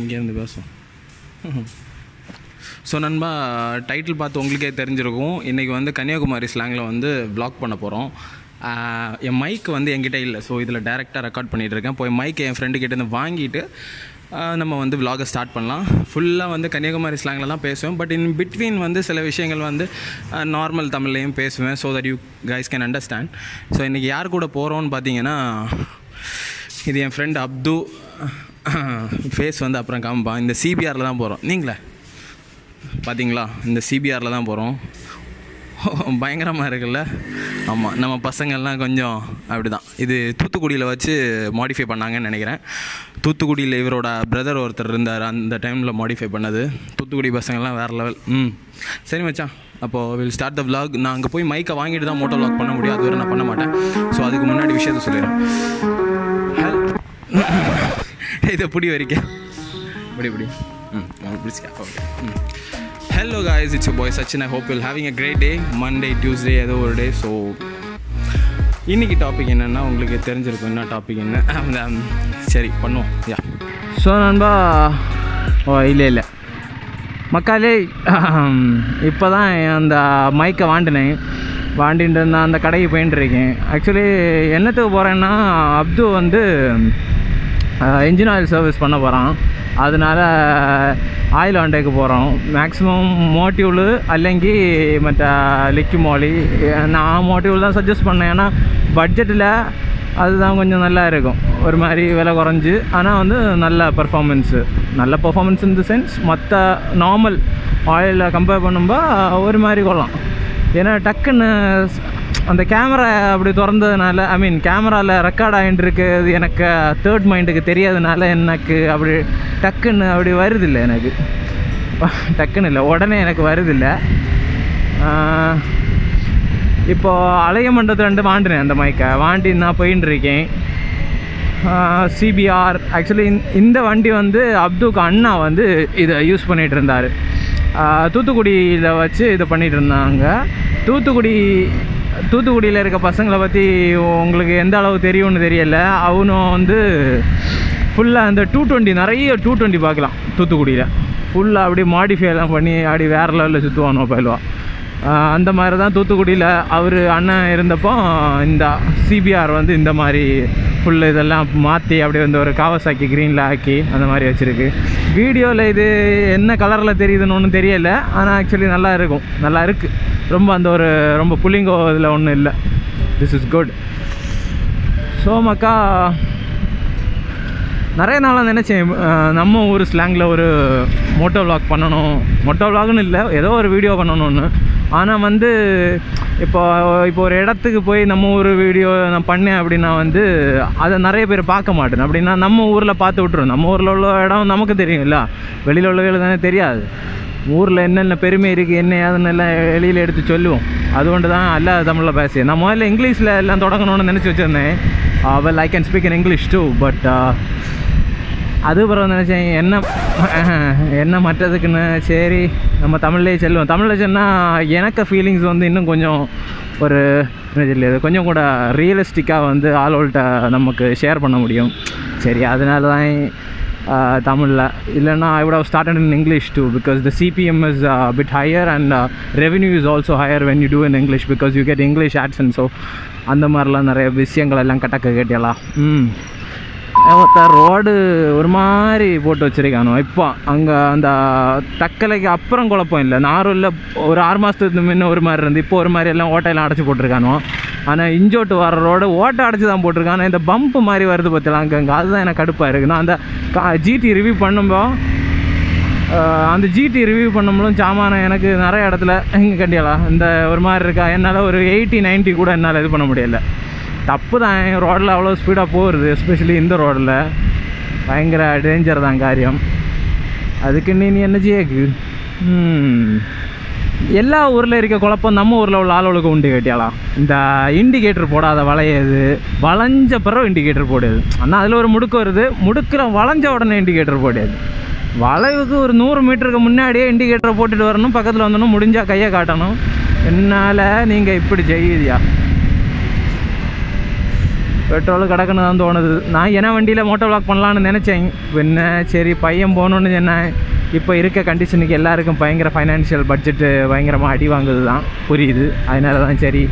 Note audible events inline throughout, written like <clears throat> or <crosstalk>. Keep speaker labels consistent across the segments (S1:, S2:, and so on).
S1: இங்கேருந்து பேசுவோம் ஸோ நண்பா டைட்டில் பார்த்து உங்களுக்கே தெரிஞ்சிருக்கும். இன்றைக்கி வந்து கன்னியாகுமரி ஸ்லாங்கில் வந்து வ்ளாக் பண்ண போகிறோம் என் மைக் வந்து என்கிட்ட இல்லை. ஸோ இதில் டேரெக்டாக ரெக்கார்ட் பண்ணிகிட்டு இருக்கேன். போய் மைக் என் ஃப்ரெண்டு கிட்டேருந்து வாங்கிட்டு நம்ம வந்து விலாகை ஸ்டார்ட் பண்ணலாம். ஃபுல்லாக வந்து கன்னியாகுமரி ஸ்லாங்கில் தான் பேசுவேன். பட் இன் பிட்வீன் வந்து சில விஷயங்கள் வந்து நார்மல் தமிழ்லையும் பேசுவேன். So that you guys can understand so இன்றைக்கி யார் கூட போகிறோன்னு பார்த்தீங்கன்னா இது என் ஃப்ரெண்ட் அப்து. <clears throat> ஃபேஸ் வந்து அப்புறம் காமிப்பான் இந்த சிபிஆரில் தான் போகிறோம் நீங்களே? பார்த்தீங்களா இந்த சிபிஆரில் தான் போகிறோம் <laughs> பயங்கரமாக இருக்குல்ல? ஆமாம் நம்ம பசங்கள்லாம் கொஞ்சம் அப்படி தான் இது தூத்துக்குடியில் வச்சு மாடிஃபை பண்ணாங்கன்னு நினைக்கிறேன். தூத்துக்குடியில் இவரோட பிரதர் ஒருத்தர் இருந்தார். அந்த டைமில் மாடிஃபை பண்ணது. தூத்துக்குடி பசங்கள்லாம் வேறு லெவல் ம். சரி மச்சான். அப்போது வில் ஸ்டார்ட் த vlog. நான் அங்கே போய் மைக்கை வாங்கிட்டு தான் மோட்டோ vlog பண்ண முடியும். அது வரை நான் பண்ண மாட்டேன். ஸோ அதுக்கு முன்னாடி விஷயத்த சொல்லிடுறேன். <laughs> இதை பிடி வரைக்கும் இப்படி இப்படி ம் பிடிச்சிக்கா. ஓகே ம். Hello guys it's boy Sachin I hope you'll having a great day Monday Tuesday ஏதோ ஒரு டே ஸோ இன்றைக்கி டாபிக் என்னென்னா உங்களுக்கு தெரிஞ்சிருக்கும் என்ன டாபிக் என்ன. <laughs> அந்த, சரி பண்ணுவோம். யா
S2: ஸோ நண்பா ஓ இல்லை இல்லை. மக்காலே இப்போ தான் அந்த மைக்கை வாண்டினேன். வாண்டிட்டு நான் அந்த கடைக்கு போயின்ட்டு இருக்கேன். ஆக்சுவலி என்னத்துக்கு போகிறேன்னா அப்து வந்து இன்ஜின் ஆயில் சர்வீஸ் பண்ண போகிறான் அதனால ஆயில் வாண்டேக்கு போகிறோம் மேக்ஸிமம் மோட்டிவ்லு அல்லங்கி மற்ற லிக்குமோலி நான் மோட்டிவில் தான் சஜஸ்ட் பண்ணேன். ஏன்னா பட்ஜெட்டில் அதுதான் கொஞ்சம் நல்லா இருக்கும். ஒரு மாதிரி விலை குறைஞ்சி. ஆனால் வந்து நல்ல பர்ஃபார்மன்ஸு நல்ல பர்ஃபார்மன்ஸ் இன் தி சென்ஸ் மற்ற நார்மல் ஆயிலில் கம்பேர் பண்ணும்போது ஒரு மாதிரி கொள்ளலாம். ஏன்னா டக்குன்னு அந்த கேமரா அப்படி திறந்ததுனால ஐ மீன் கேமராவில் ரெக்கார்ட் ஆகிட்டு இருக்குது எனக்கு uh, தேர்ட் மைண்டுக்கு தெரியாதனால எனக்கு அப்படி டக்குன்னு அப்படி வருதில்லை எனக்கு. <laughs> டக்குன்னு இல்லை உடனே எனக்கு வருதில்லை. இப்போது இப்போ அலைய மண்டத்துலேருந்து ரெண்டு வாண்டினேன் அந்த மைக்கை வாண்டி நான் போயின்னு இருக்கேன் சிபிஆர் ஆக்சுவலி இந்த வண்டி வந்து அப்துக்கு அண்ணா வந்து இதை யூஸ் பண்ணிகிட்டு இருந்தார் தூத்துக்குடியில் வச்சு இதை பண்ணிகிட்டு இருந்தாங்க தூத்துக்குடி தூத்துக்குடியில் இருக்க பசங்களை பற்றி உங்களுக்கு எந்த அளவு தெரியும்னு தெரியல. அவனும் வந்து ஃபுல்லாக அந்த டூ டுவெண்ட்டி நிறைய டூ டுவெண்ட்டி பார்க்கலாம் தூத்துக்குடியில். ஃபுல்லாக அப்படியே மாடிஃபை எல்லாம் பண்ணி அப்படி வேறு லெவலில் சுற்றுவானோ பயிலுவான் அந்த மாதிரி தான் தூத்துக்குடியில் அவர் அண்ணன் இருந்தப்போ இந்த சிபிஆர் வந்து இந்த மாதிரி ஃபுல் இதெல்லாம் மாற்றி அப்படியே வந்து ஒரு காவசாக்கி க்ரீனில் ஆக்கி அந்த மாதிரி வச்சுருக்கு. வீடியோவில் இது என்ன கலரில் தெரியுதுன்னு ஒன்றும் தெரியல. ஆனால் ஆக்சுவலி நல்லா இருக்கும். நல்லா இருக்குது ரொம்ப அந்த ஒரு ரொம்ப புள்ளிங்கோ இதில் ஒன்றும் இல்லை. திஸ் இஸ் குட் ஸோ மக்கா நிறைய நாளாக நினச்சேன் நம்ம ஊர் ஸ்லாங்கில் ஒரு மோட்டோ விளாக் பண்ணணும். மோட்டோ விளாக்னு இல்லை ஏதோ ஒரு வீடியோ பண்ணணும்னு. ஆனால் வந்து இப்போ இப்போ ஒரு இடத்துக்கு போய் நம்ம ஊர் வீடியோ நான் பண்ணேன் அப்படின்னா வந்து அதை நிறைய பேர் பார்க்க மாட்டேன். அப்படின்னா நம்ம ஊரில் பார்த்து விட்ருவோம் நம்ம ஊரில் உள்ள இடம் நமக்கு தெரியும் இல்லை? வெளியில் உள்ளவர்கள் தானே தெரியாது. ஊரில் என்னென்ன பெருமை இருக்குது என்ன ஏதுன்னு எல்லாம் வெளியில் எடுத்து சொல்லுவோம். அதுகொண்டு தான் அல்லாத தமிழில் பேசி நான் முதல்ல இங்கிலீஷில் எல்லாம் தொடங்கணும்னு நினச்சி வச்சுருந்தேன். Well I can speak in English too but அது பிறகு நினச்சேன் என்ன <laughs> என்ன மற்றதுக்குன்னு சரி நம்ம தமிழ்லேயே செல்லுவோம். தமிழில் சொன்னால் எனக்கு ஃபீலிங்ஸ் வந்து இன்னும் கொஞ்சம் ஒரு இது கொஞ்சம் கூட ரியலிஸ்டிக்காக வந்து ஆளோல்கிட்ட நமக்கு ஷேர் பண்ண முடியும். சரி அதனால தான் தமிழில். இல்லைன்னா I would have started in English too because the CPM is bit higher and revenue is also higher when you do in English because you get English ads and so அந்த மாதிரிலாம் நிறைய விஷயங்கள் எல்லாம் கட்டக்க கேட்டியலாம் ம். ஒருத்த ரோடு ஒரு மாதிரி போட்டு வச்சிருக்கானோ. இப்போ அங்கே அந்த தக்கலைக்கு அப்புறம் குழப்பம் இல்லை. நாரூரில் ஒரு ஆறு மாதத்துக்கு முன்ன ஒரு மாதிரி இருந்து இப்போ ஒரு மாதிரி எல்லாம் ஓட்டையெல்லாம் அடைச்சி போட்டிருக்கானோ. ஆனால் இஞ்சோட்டு வர ரோடு ஓட்டை அடைச்சி தான் போட்டிருக்கான். இந்த பம்ப் மாதிரி வருது பார்த்தலாம் அங்கே அங்கே. அதுதான் எனக்கு கடுப்பாக இருக்குது நான் அந்த ஜிடி ரிவ்யூ பண்ணும்போது அந்த ஜிடி ரிவ்யூ பண்ணும்போதும் சாமான எனக்கு நிறைய இடத்துல எங்கே கண்டியலாம் இந்த ஒரு மாதிரி இருக்கா? என்னால் ஒரு எயிட்டி 90 கூட என்னால் இது பண்ண முடியலை. தப்பு தான் ரோட்டில் அவ்வளோ ஸ்பீடாக போகிறது எஸ்பெஷலி இந்த ரோடில். பயங்கர டேஞ்சர் தான் காரியம். அதுக்கு நீ என்ன செய்யக்கு எல்லா ஊரில் இருக்க குழப்பம் நம்ம ஊரில் உள்ள ஆளுகளுக்கு உண்டு கேட்டியாலாம் இந்த இண்டிகேட்டர் போடாத வளையது வளைஞ்ச பிறகு இண்டிகேட்டர் போடுது. ஆனால் அதில் ஒரு முடுக்கு வருது. முடுக்கில் வளைஞ்ச உடனே இண்டிகேட்டர் போடுது. வளைவுக்கு ஒரு நூறு மீட்டருக்கு முன்னாடியே இண்டிகேட்டரை போட்டுட்டு வரணும் பக்கத்தில் வந்தணும் முடிஞ்சால் கையை காட்டணும். என்னால் நீங்கள் இப்படி செய்யுதியா பெட்ரோல் கிடக்குன்னு தான் தோணுது. நான் ஏன்னா வண்டியில் மோட்டோ vlog பண்ணலான்னு நினச்சேன். என்ன சரி பையன் போகணுன்னு சொன்னேன் இப்போ இருக்க கண்டிஷனுக்கு எல்லாருக்கும் பயங்கர ஃபைனான்ஷியல் பட்ஜெட்டு பயங்கரமாக அடி வாங்குது தான் புரியுது. அதனால தான் சரி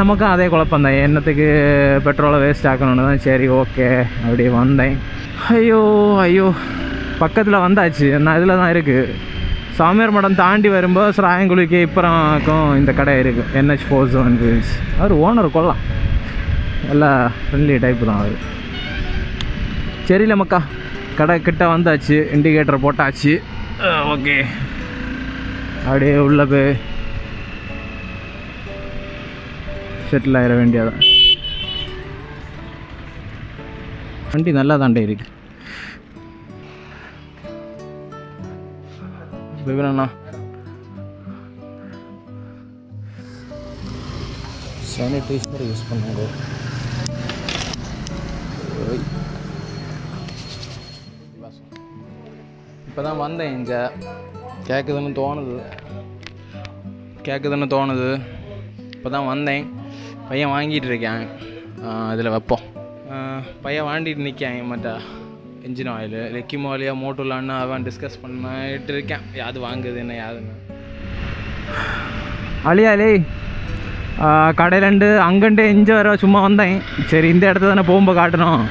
S2: நமக்கும் அதே குழப்பம் தான். என்னத்துக்கு பெட்ரோலை வேஸ்ட் ஆக்கணும்னு தான் சரி ஓகே அப்படி வந்தேன். ஐயோ ஐயோ பக்கத்தில் வந்தாச்சு. நான் இதில் தான் இருக்குது சாமியார் மடம் தாண்டி வரும்போது ஸ்ராயங்குழிக்கு இப்புறம் இந்த கடை இருக்குது என்ஹெச் ஃபோர் செவன் வீல்ஸ் அவர் ஓனர் கொள்ளலாம் நல்லா ஃப்ரெண்ட்லி டைப்பு தான் அவர் சரியில்ல மக்கா. கடை கிட்ட வந்தாச்சு இண்டிகேட்டர் போட்டாச்சு. ஓகே அப்படியே உள்ள போய் செட்டில் ஆகிட வேண்டியதான். வண்டி நல்லா தாண்டே இருக்கு. விவரண்ணா சானிடைசர் யூஸ் பண்ணுங்க. இப்போ தான் வந்தேன் இங்கே. கேட்குதுன்னு தோணுது. கேட்குதுன்னு தோணுது. இப்போ தான் வந்தேன். பையன் வாங்கிட்டு இருக்கேன். இதில் வைப்போம். பையன் வாங்கிட்டு நிற்கேன் மற்ற இன்ஜின் ஆயில் லெக்கிமோ ஆயிலியா மோட்டோலான்னு அவன் டிஸ்கஸ் பண்ணிட்டு இருக்கேன். யாது வாங்குது என்ன யாதுன்னு அழியாலே கடையிலண்டு அங்கண்டு இஞ்சி வர சும்மா வந்தேன் சரி இந்த இடத்த தானே போகும்போது காட்டணும்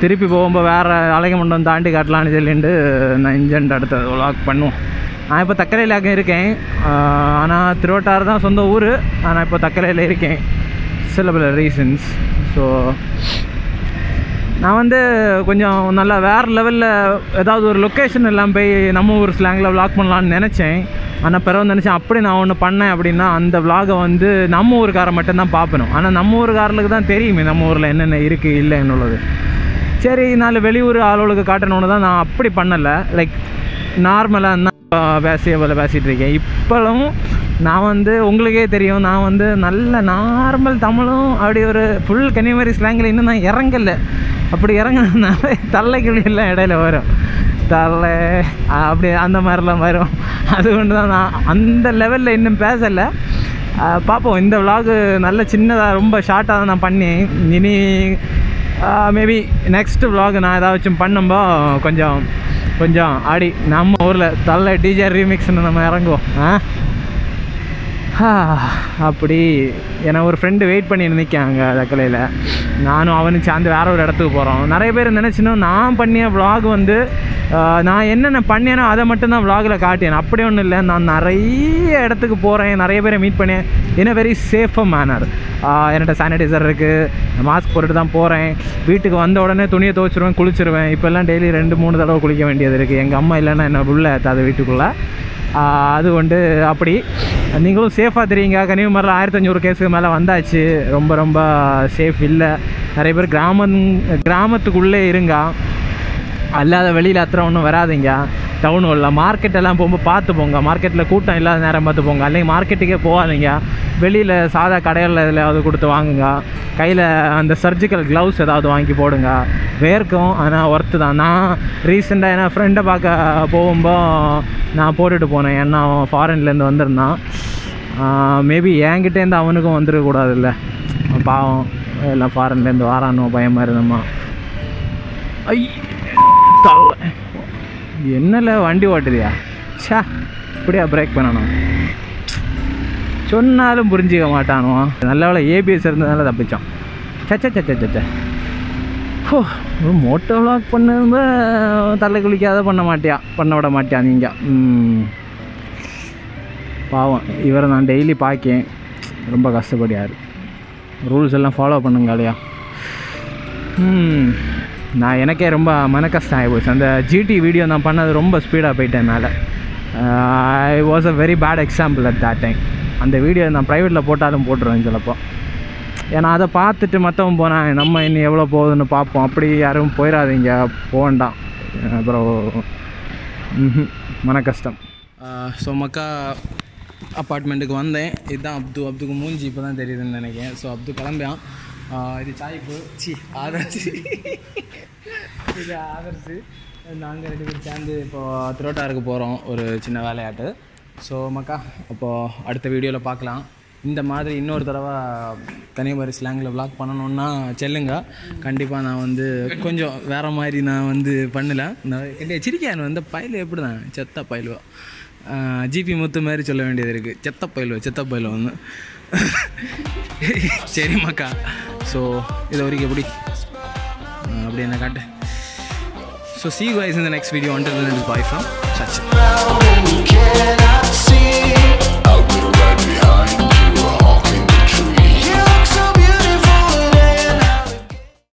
S2: திருப்பி போகும்போது வேறு அழக மண்டபம் தாண்டி காட்டலான்னு சொல்லிட்டு நான் இஞ்சண்ட் அடுத்த விளாக் பண்ணுவோம் நான் இப்போ தக்கரையில் இருக்கேன் ஆனால் திருவட்டாறு தான் சொந்த ஊர் ஆனால் இப்போ தக்கரையில் இருக்கேன் சில பல ரீசன்ஸ் ஸோ நான் வந்து கொஞ்சம் நல்லா வேறு லெவலில் ஏதாவது ஒரு லொக்கேஷன் எல்லாம் போய் நம்ம ஊர் ஸ்லாங்கில் வ்ளாக் பண்ணலான்னு நினச்சேன் ஆனால் பிறகு நினச்சேன் அப்படி நான் ஒன்று பண்ணேன் அப்படின்னா அந்த விலாகை வந்து நம்ம ஊருக்காரை மட்டும்தான் பார்ப்பணும் ஆனால் நம்ம ஊருக்காரர்களுக்கு தான் தெரியுமே நம்ம ஊரில் என்னென்ன இருக்குது இல்லைன்னுள்ளது சரி நாலு வெளியூர் ஆளுகளுக்கு காட்டணும்னு தான் நான் அப்படி பண்ணலை. லைக் நார்மலாக தான் பேசிய போல் பேசிகிட்டு இருக்கேன். இப்போவும் நான் வந்து உங்களுக்கே தெரியும் நான் வந்து நல்ல நார்மல் தமிழும் அப்படி ஒரு ஃபுல் கன்னியாகுமரி ஸ்லாங்கில் இன்னும் நான் இறங்கலை. அப்படி இறங்கினாலே <laughs> தள்ளை எல்லாம் இடையில வரும். தரலை அப்படி அந்த மாதிரிலாம் வரும். அது கொண்டு தான் நான் அந்த லெவலில் இன்னும் பேசலை. பார்ப்போம் இந்த விலாகு நல்ல சின்னதாக ரொம்ப ஷார்ட்டாக தான் நான் பண்ணேன். இனி மேபி நெக்ஸ்ட் vlog நான் ஏதாச்சும் பண்ணும்போ கொஞ்சம் கொஞ்சம் ஆடி நம்ம ஊரில் தள்ள டிஜே ரீமிக்ஸ்னு நம்ம இறங்குவோம். ஆ, அப்படி. ஏன்னா ஒரு ஃப்ரெண்டு வெயிட் பண்ணி நிற்காங்க தக்கலையில் நானும் அவனும் சேர்ந்து வேற ஒரு இடத்துக்கு போகிறோம் நிறைய பேர் நினச்சினோம் நான் பண்ணிய விலாக் வந்து நான் என்னென்ன பண்ணேனோ அதை மட்டும்தான் விலாகில் காட்டினேன். அப்படி ஒன்றும் இல்லை. நான் நிறைய இடத்துக்கு போகிறேன் நிறைய பேரை மீட் பண்ணேன். இன் வெரி சேஃபாக மேனர் என்கிட்ட சானிடைசர் இருக்குது மாஸ்க் போட்டுட்டு தான் போகிறேன் வீட்டுக்கு வந்த உடனே துணியை துவைச்சிருவேன் குளிச்சிருவேன். இப்போல்லாம் டெய்லி ரெண்டு மூணு தடவை குளிக்க வேண்டியது இருக்குது எங்கள் அம்மா இல்லைன்னா என்ன உள்ள ஏற்றாது வீட்டுக்குள்ளே. அது வந்து அப்படி. நீங்களும் சேஃபாக தெரியுங்க. கன்னியாகுமரியில் ஆயிரத்தஞ்சூறு கேஸுக்கு மேலே வந்தாச்சு. ரொம்ப ரொம்ப சேஃப் இல்லை. நிறைய பேர் கிராமம் கிராமத்துக்குள்ளே இருங்க. அல்லாத வெளியில் அத்தனை ஒன்றும் வராதீங்க. டவுன் உள்ள மார்க்கெட் எல்லாம் போகும்போது பார்த்து போங்க. மார்க்கெட்டில் கூட்டம் இல்லாத நேரம் பார்த்து போங்க. அல்லைங்க மார்க்கெட்டுக்கே போகாதீங்க. வெளியில் சாதா கடையில் எதாவது கொடுத்து வாங்குங்க. கையில் அந்த சர்ஜிக்கல் க்ளவுஸ் ஏதாவது வாங்கி போடுங்க. வேர்க்கும் ஆனால் ஒர்த்து தான். நான் ரீசெண்டாக ஏன்னா ஃப்ரெண்டை பார்க்க போகும்போது நான் போட்டுட்டு போனேன். ஏன்னா அவன் ஃபாரின்லேருந்து வந்திருந்தான். மேபி என்கிட்டேருந்து அவனுக்கும் வந்துடக்கூடாதுல்ல பாவம். எல்லாம் ஃபாரின்லேருந்து வாரானோ பயமாக இருந்தம்மா ஐ என்னல வண்டி ஓட்டுதியா ச்சே இப்படியா பிரேக் பண்ணணும்? சொன்னாலும் புரிஞ்சிக்க மாட்டானுவான் நல்ல வேலை ஏபிஎஸ் இருந்ததுனால தப்பிச்சான் சச்சா சச்சா சச்சா ஹோ மோட்டோ விளாக் பண்ணும்ப தலை குளிக்காத பண்ண மாட்டியா? பண்ண விட மாட்டியா நீங்கள் பாவம் இவரை நான் டெய்லி பார்க்கேன் ரொம்ப கஷ்டப்படியாரு. ரூல்ஸ் எல்லாம் ஃபாலோ பண்ணுங்க இல்லையா? நான் எனக்கே ரொம்ப மன கஷ்டம் ஆகிப்போச்சு அந்த ஜிடி வீடியோ நான் பண்ணது ரொம்ப ஸ்பீடாக போயிட்டேன் மேலே I was a very bad example at that time அந்த வீடியோ நான் ப்ரைவேட்டில் போட்டாலும் போட்டுருவேன் சிலப்போ. ஏன்னா அதை பார்த்துட்டு மற்றவன் போனால் நம்ம இன்னும் எவ்வளோ போகுதுன்னு பார்ப்போம். அப்படி யாரும் போயிடாதீங்க. போக வேண்டாம் அப்புறம் மன கஷ்டம்.
S1: ஸோ மக்கா அப்பார்ட்மெண்ட்டுக்கு வந்தேன். இதுதான் அப்து. அப்துக்கு மூஞ்சி இப்போ தான் தெரியுதுன்னு நினைக்கிறேன். ஸோ அப்து கிளம்பியான். இது சாய்ப்பு. சி ஆதர்ஸ் இது ஆதர்ஸு நாங்கள் ரெண்டு பேரும் சேர்ந்து இப்போது திருவட்டாருக்கு போகிறோம் ஒரு சின்ன வேலையாட்டு. ஸோ மக்கா அப்போது அடுத்த வீடியோவில் பார்க்கலாம்.
S2: இந்த மாதிரி இன்னொரு தடவை கன்னியாகுமரி ஸ்லாங்கில் விளாக் பண்ணணுன்னா செல்லுங்க. கண்டிப்பாக நான் வந்து கொஞ்சம் வேறு மாதிரி நான் வந்து பண்ணல. நான் சிரிக்கான் வந்து பயில் எப்படி தான் செத்த பயிலுவா. ஜிபி முத்து மாதிரி சொல்ல வேண்டியது இருக்குது செத்த பயிலுவா செத்த பயிலுவா வந்து. சரிம்மாக்கா ஸோ இது வரைக்கும் எப்படி? அப்படி என்ன காட்டு. ஸோ சி வாய்ஸ் இந்த next the next video. Until then